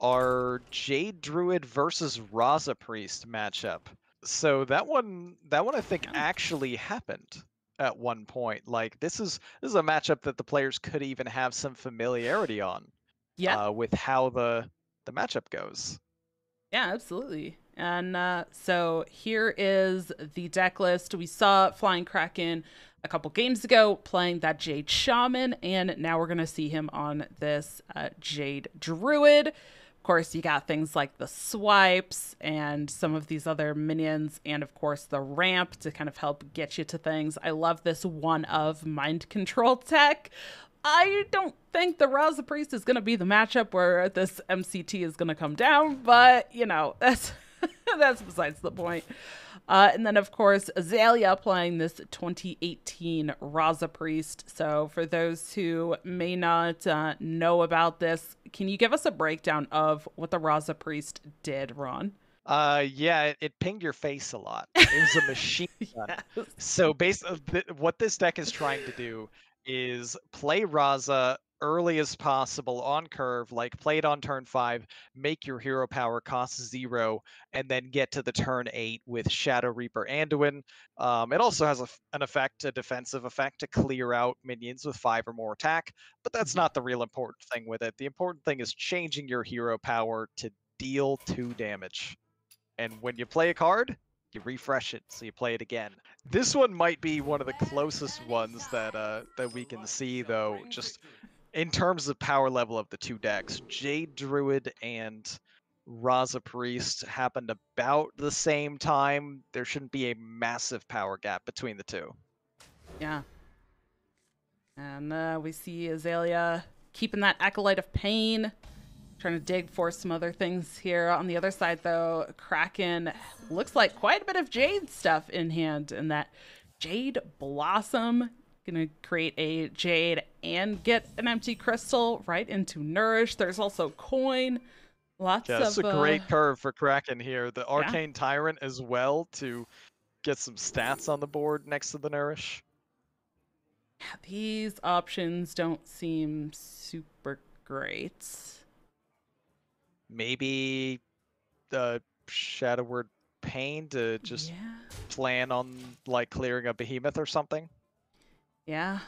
our Jade Druid versus Raza Priest matchup. So that one, that one I think actually happened at one point. Like this is this is a matchup that the players could even have some familiarity on. Yeah, Uh, with how the the matchup goes. yeah, absolutely. And uh, so here is the deck list. We saw Flying Kraken a couple games ago playing that Jade Shaman, and now we're going to see him on this uh, Jade Druid. Of course, you got things like the swipes and some of these other minions, and of course, the ramp to kind of help get you to things. I love this one of mind control tech. I don't think the Raza Priest is going to be the matchup where this MCT is going to come down, but you know, that's that's besides the point. Uh, and then, of course, Azalea playing this 2018 Raza Priest. So, for those who may not uh, know about this, can you give us a breakdown of what the Raza Priest did, Ron? Uh, yeah, it, it pinged your face a lot. It was a machine gun. So basically, th- what this deck is trying to do is play Raza early as possible on curve, like play it on turn five, make your hero power cost zero, and then get to the turn eight with Shadow Reaper Anduin. Um, it also has a an effect, a defensive effect, to clear out minions with five or more attack, but that's not the real important thing with it. The important thing is changing your hero power to deal two damage. And when you play a card, you refresh it so you play it again. This one might be one of the closest ones that uh, that we can see though, just in terms of power level of the two decks. Jade Druid and Raza Priest happened about the same time. There shouldn't be a massive power gap between the two. Yeah. And uh, we see Azalea keeping that Acolyte of Pain, trying to dig for some other things here. On the other side, though, Kraken looks like quite a bit of Jade stuff in hand, and that Jade Blossom gonna create a Jade and get an empty crystal right into Nourish. There's also Coin. Lots Yeah, of it's a uh, great curve for Kraken here. The Arcane Tyrant as well to get some stats on the board next to the Nourish. Yeah, these options don't seem super great. maybe the Shadow Word Pain to just yeah. plan on like clearing a behemoth or something. Yeah.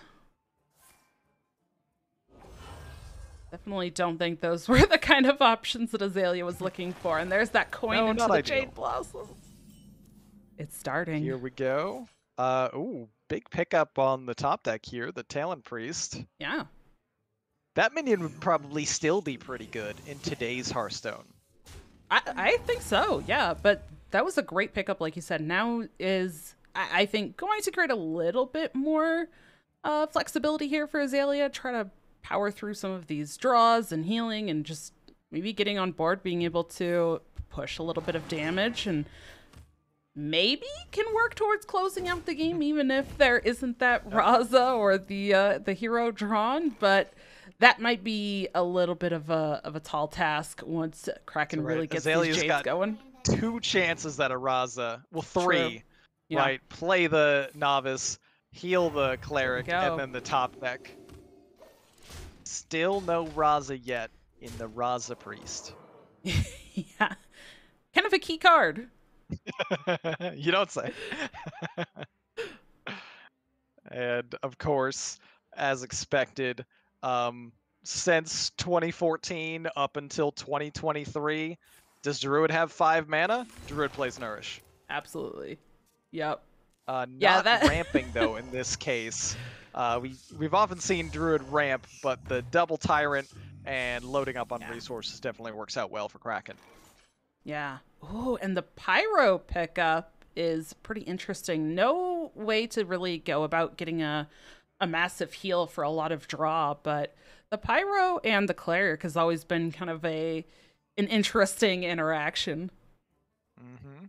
Definitely don't think those were the kind of options that Azalea was looking for. And there's that coin No, into the ideal. Jade Blossom. It's starting. Here we go. Uh ooh, big pickup on the top deck here, the Talon Priest. Yeah. That minion would probably still be pretty good in today's Hearthstone. I, I think so, yeah. But that was a great pickup, like you said. Now is, I, I think, going to create a little bit more uh, flexibility here for Azalea. Try to power through some of these draws and healing and just maybe getting on board, being able to push a little bit of damage and maybe can work towards closing out the game, even if there isn't that Raza or the uh, the hero drawn. But that might be a little bit of a of a tall task once Kraken right. really gets Azalea's these jades going. Two chances that a Raza, well three, Yeah. right? Play the novice, heal the cleric, and then the top deck. Still no Raza yet in the Raza Priest. yeah. Kind of a key card. you don't say. and of course, as expected, um, since 2014 up until 2023, does Druid have five mana? Druid plays Nourish. Absolutely. Yep. Uh, Yeah, not that- ramping though in this case. Uh, we we've often seen Druid ramp, but the double tyrant and loading up on Yeah. resources definitely works out well for Kraken. Yeah. Oh, and the pyro pickup is pretty interesting. No way to really go about getting a a massive heal for a lot of draw, but the pyro and the cleric has always been kind of a an interesting interaction. Mm hmm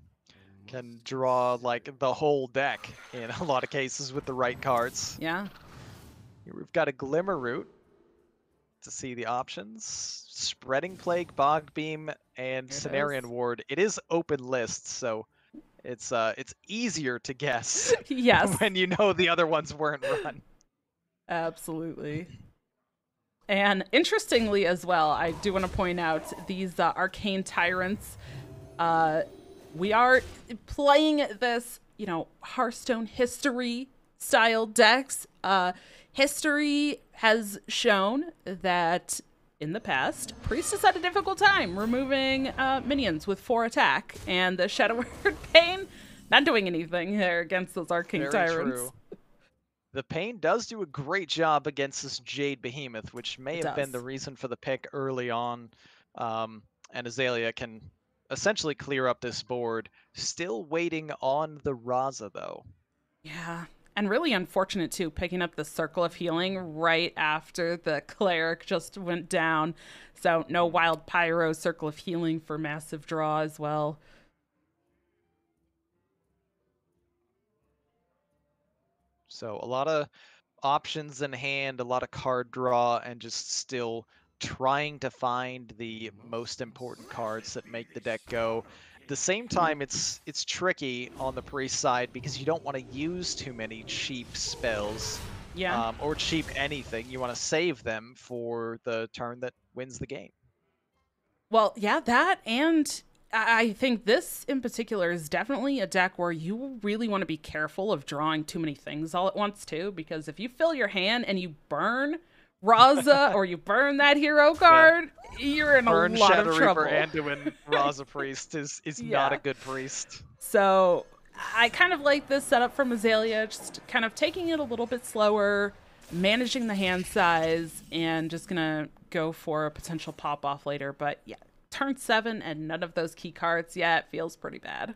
Can draw like the whole deck in a lot of cases with the right cards. Yeah. We've got a Glimmer Root to see the options. Spreading Plague, Bog Beam, and Cenarion. Ward. It is open list, so it's uh it's easier to guess yes. when you know the other ones weren't run. Absolutely. And interestingly, as well, I do want to point out these uh, arcane tyrants. Uh, we are playing this, you know, Hearthstone history style decks. Uh, history has shown that in the past, Priest has had a difficult time removing uh, minions with four attack, and the Shadow Word Pain not doing anything there against those arcane Very tyrants. true. The Pain does do a great job against this Jade Behemoth, which may It have been the reason for the pick early on. Um, and Azalea can essentially clear up this board. Still waiting on the Raza, though. Yeah. And really unfortunate too, picking up the circle of healing right after the cleric just went down. So no wild pyro circle of healing for massive draw as well. So a lot of options in hand, a lot of card draw, and just still trying to find the most important cards that make the deck go. At the same time, it's it's tricky on the priest side because you don't want to use too many cheap spells Yeah. um, or cheap anything. You want to save them for the turn that wins the game. Well, yeah, that and I I think this in particular is definitely a deck where you really want to be careful of drawing too many things all at once too, because if you fill your hand and you burn Raza or you burn that hero card, you're in Burn a lot Shadow of trouble. Reaper Anduin Raza Priest is is not a good priest. So I kind of like this setup from Azalea, just kind of taking it a little bit slower, managing the hand size, and just gonna go for a potential pop off later. But yeah, turn seven and none of those key cards yet feels pretty bad.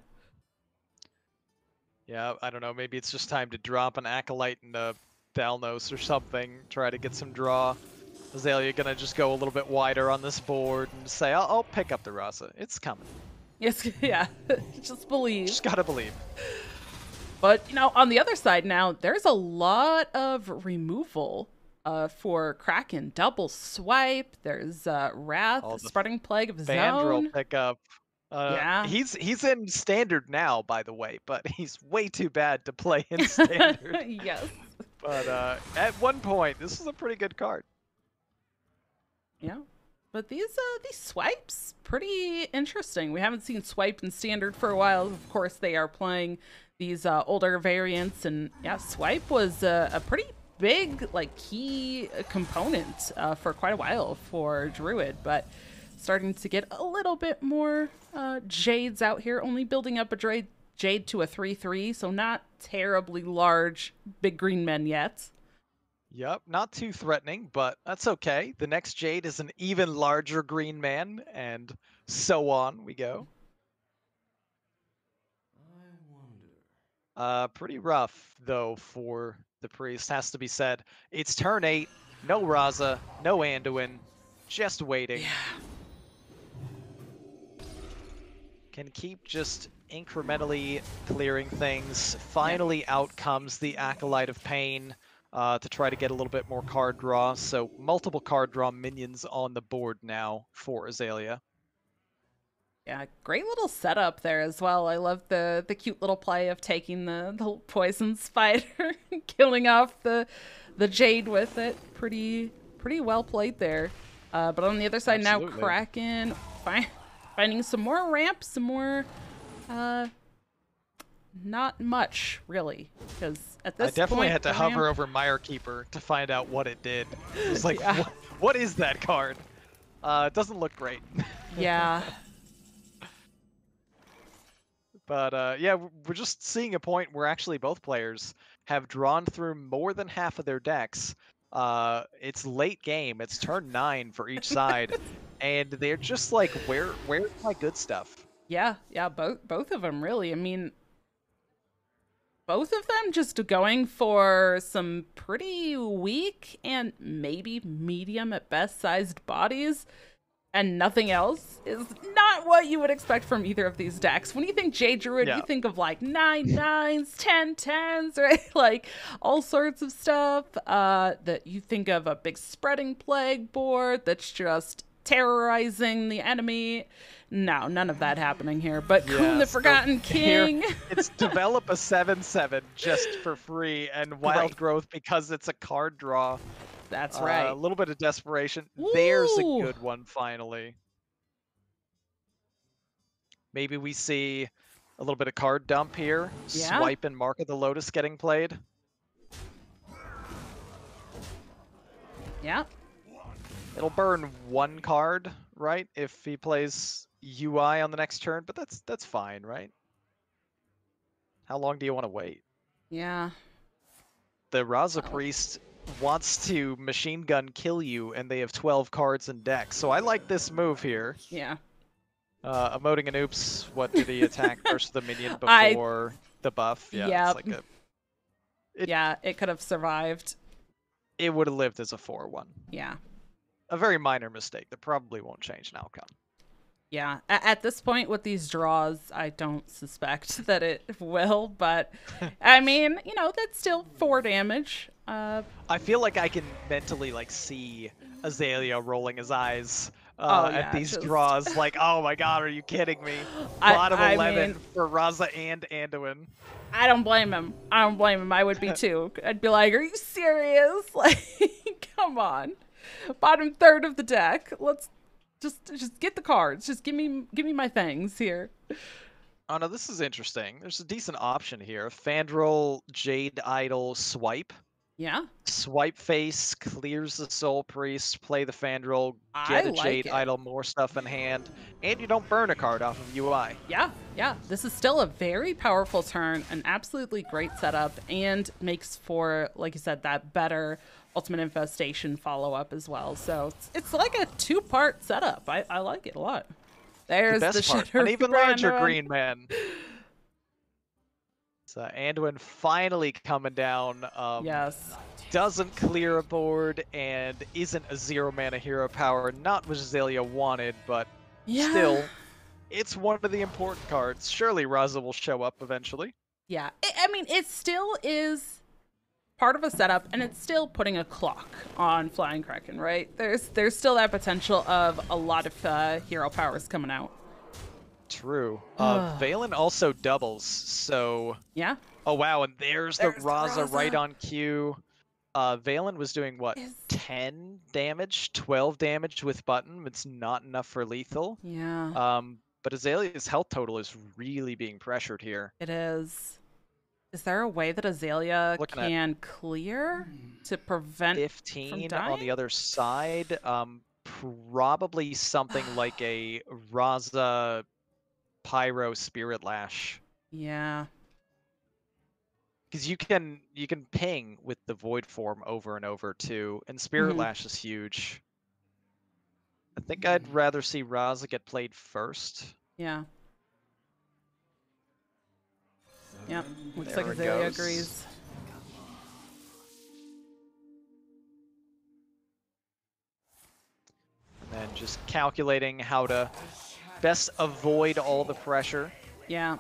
Yeah, I don't know. Maybe it's just time to drop an Acolyte and a Thalnos or something. Try to get some draw. Azalea gonna just go a little bit wider on this board and say, I'll, I'll pick up the Raza. It's coming. Yes, yeah, just believe. Just gotta believe. But you know, on the other side now, there's a lot of removal uh, for Kraken. Double swipe. There's uh, Wrath, the Spreading Plague of Fandral Zone. pickup. Uh, Yeah. He's he's in standard now, by the way, but he's way too bad to play in standard. yes. But uh, at one point, this is a pretty good card. Yeah. But these uh these swipes pretty interesting. We haven't seen swipe in standard for a while. Of course, they are playing these uh, older variants, and yeah, swipe was a, a pretty big like key component uh, for quite a while for Druid, but starting to get a little bit more uh, jades out here. Only building up a jade jade to a three three, so not terribly large big green men yet. Yep, not too threatening, but that's okay. The next Jade is an even larger green man, and so on we go. Uh, pretty rough though for the priest, has to be said. It's turn eight, no Raza, no Anduin, just waiting. Can keep just incrementally clearing things. Finally, out comes the Acolyte of Pain uh, to try to get a little bit more card draw. So multiple card draw minions on the board now for Azalea. Yeah, great little setup there as well. I love the the cute little play of taking the, the poison spider, killing off the the jade with it. Pretty pretty well played there. Uh, but on the other side now, Absolutely. Kraken fi- finding some more ramps, some more. Uh, not much really, because at this I definitely point, had to hover ramp- over Mire Keeper to find out what it did. It's like, Yeah. what, what is that card? Uh, it doesn't look great. Yeah, But uh, yeah, we're just seeing a point where actually both players have drawn through more than half of their decks. Uh, it's late game. It's turn nine for each side, and they're just like, "Where, where's my good stuff?" Yeah, yeah, both both of them really. I mean, both of them just going for some pretty weak and maybe medium at best sized bodies and nothing else is not what you would expect from either of these decks. When you think Jade Druid, Yeah. you think of like nine nines, ten tens, right? Like all sorts of stuff. Uh, that you think of a big spreading plague board that's just terrorizing the enemy. No, none of that happening here. But Yeah, the so Forgotten here- King. It's develop a seven seven just for free, and Wild. Growth because it's a card draw. That's Uh, right. A little bit of desperation. There's a good one finally. Maybe we see a little bit of card dump here. Yeah. Swipe and Mark of the Lotus getting played. Yeah. It'll burn one card, right? If he plays UI on the next turn, but that's that's fine, right? How long do you want to wait? Yeah. The Raza Oh. Priest wants to machine gun kill you, and they have 12 cards in deck. So I like this move here. Yeah. Uh, emoting an oops. What did he attack versus the minion I- before the buff? Yeah, Yep. it's like a, It- yeah, it could have survived. it would have lived as a 4-1. Yeah. A very minor mistake that probably won't change an outcome. Yeah. A- at this point with these draws, I don't suspect that it will, but I mean, you know, that's still four damage. Uh I feel like I can mentally like see Azalea rolling his eyes Oh, uh, yeah, at these just- draws. Like, oh my god, are you kidding me? I- Bottom I 11 mean- for Raza and Anduin. I don't blame him. I don't blame him. I would be too. I'd be like, "Are you serious? Like, come on." Bottom third of the deck. Let's just just get the cards. Just give me give me my things here. Oh no, this is interesting. There's a decent option here. Fandral, Jade Idol, Swipe. Yeah. Swipe face clears the Soul Priest, play the Fandral, get I a like Jade it. Idol, more stuff in hand, and you don't burn a card off of UI. Yeah, yeah. This is still a very powerful turn, an absolutely great setup, and makes for, like you said, that better Ultimate Infestation follow up as well. So it's, it's like a two part setup. I, I like it a lot. There's the the, part, an even larger green man. So Anduin finally coming down. Um, Yes. Doesn't clear a board and isn't a zero mana hero power. Not what Azalea wanted, but Yeah. still, it's one of the important cards. Surely Raza will show up eventually. Yeah. I mean, it still is part of a setup, and it's still putting a clock on Flying Kraken, right? There's there's still that potential of a lot of uh, hero powers coming out. True. Uh. Velen also doubles, so Yeah. oh wow, and there's the There's the Raza right on cue. Uh, Velen was doing what, Is- 10 damage, 12 damage with button. It's not enough for lethal. Yeah. Um, but Azalea's health total is really being pressured here. It is. Is there a way that Azalea Looking at- can clear to prevent? 15 on the other side. Um, probably something like a Raza Pyro Spirit Lash. Yeah. Because you can you can ping with the void form over and over too, and Spirit Mhm. Lash is huge. I think I'd rather see Raza get played first. Yeah. Yep. Looks There like Azalea agrees. And then just calculating how to best avoid all the pressure. Yeah.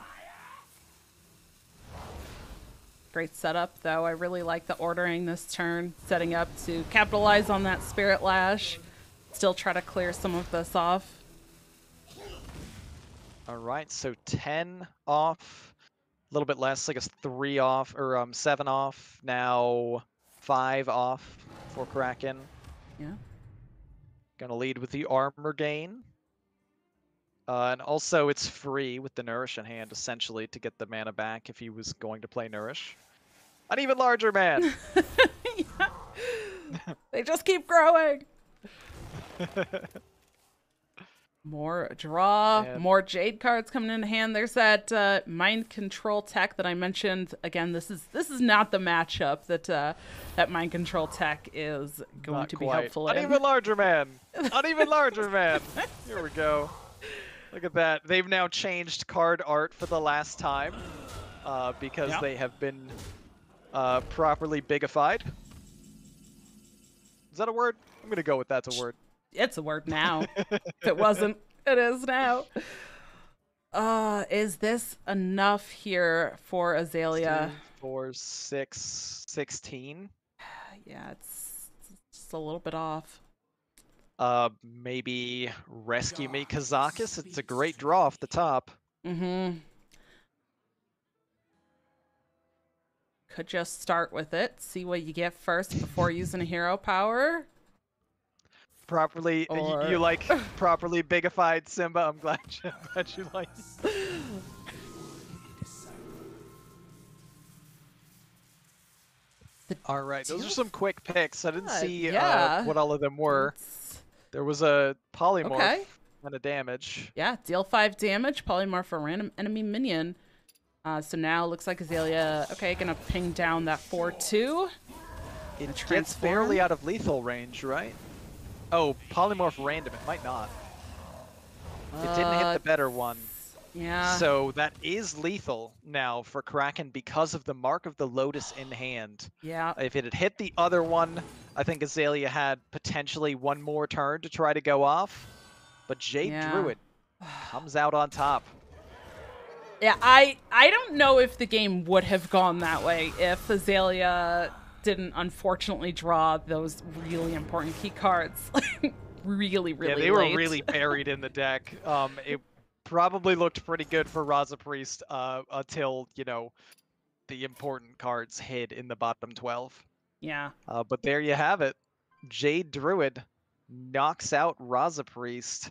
Great setup, though. I really like the ordering this turn, setting up to capitalize on that Spirit Lash. Still try to clear some of this off. All right, so 10 off, a little bit less, I guess three off, or um, seven off, now five off for Kraken. Yeah. Gonna lead with the armor gain. Uh, and also it's free with the Nourish in hand, essentially, to get the mana back if he was going to play Nourish. An even larger man! They just keep growing. More draw, And- more jade cards coming in hand. There's that uh, mind control tech that I mentioned. Again, this is this is not the matchup that uh, that mind control tech is going Not to be quite. helpful An in. even larger man! An even larger man! Here we go. Look at that. They've now changed card art for the last time uh, because Yep. they have been uh, properly bigified. Is that a word? I'm gonna go with that's a word. It's a word now. if it wasn't, it is now. Uh, is this enough here for Azalea? Two, four, six, 16. Yeah, it's, it's just a little bit off. Uh, maybe rescue me, Kazakus. It's a great draw off the top. Mm-hmm. could just start with it, see what you get first before using a hero power. Properly, y- Or- you like properly bigified Simba. I'm glad you, I'm glad you like. All right, those are some quick picks. I didn't Uh, see yeah. uh, what all of them were. There was a polymorph Okay. and a damage. Yeah, deal five damage, polymorph a random enemy minion. Uh, so now it looks like Azalea, okay, gonna ping down that 4-2. It gets barely out of lethal range, right? Oh, polymorph random. It might not. It didn't hit Uh, the better one. Yeah. So that is lethal now for Kraken because of the mark of the Lotus in hand. yeah. If it had hit the other one, I think Azalea had potentially one more turn to try to go off. But Jade Yeah. Druid comes out on top. Yeah, I I don't know if the game would have gone that way if Azalea didn't unfortunately draw those really important key cards. really, really yeah, they were really buried in the deck. Um, it probably looked pretty good for Raza Priest uh, until, you know, the important cards hid in the bottom 12. Yeah. Uh, but there you have it. Jade Druid knocks out Raza Priest